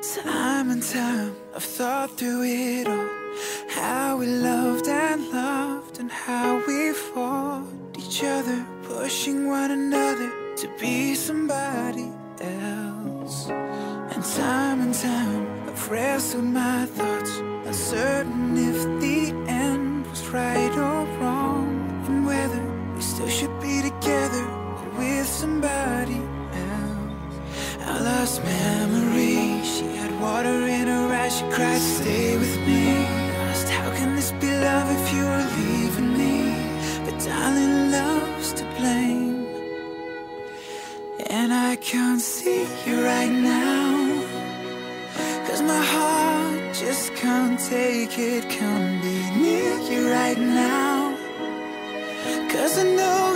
Time and time, I've thought through it all. How we loved and loved, and how we fought each other, pushing one another to be somebody else. And time and time, I've wrestled my thoughts, uncertain if the end was right or She cried, "Stay with me." "How can this be love if you are leaving me?" But darling, love's to blame, and I can't see you right now. Cause my heart just can't take it, can't be near you right now. Cause I know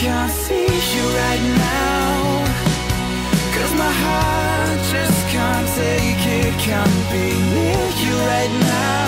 can't see you right now. Cause my heart just can't take it, can't be near you right now.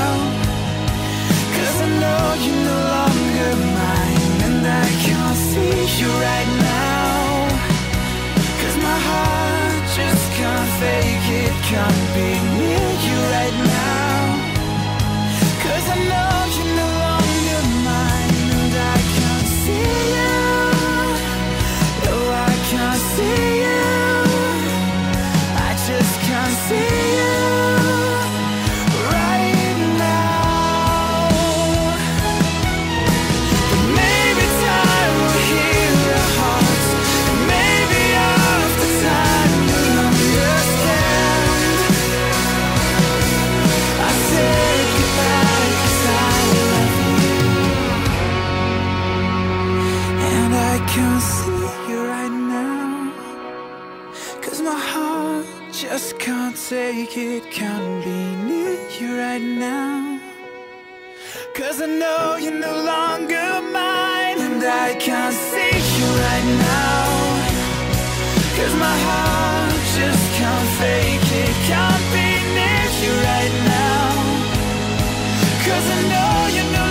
just can't take it, can't be near you right now. Cause I know you're no longer mine And I can't see you right now. Cause my heart just can't fake it, can't be near you right now. Cause I know you're know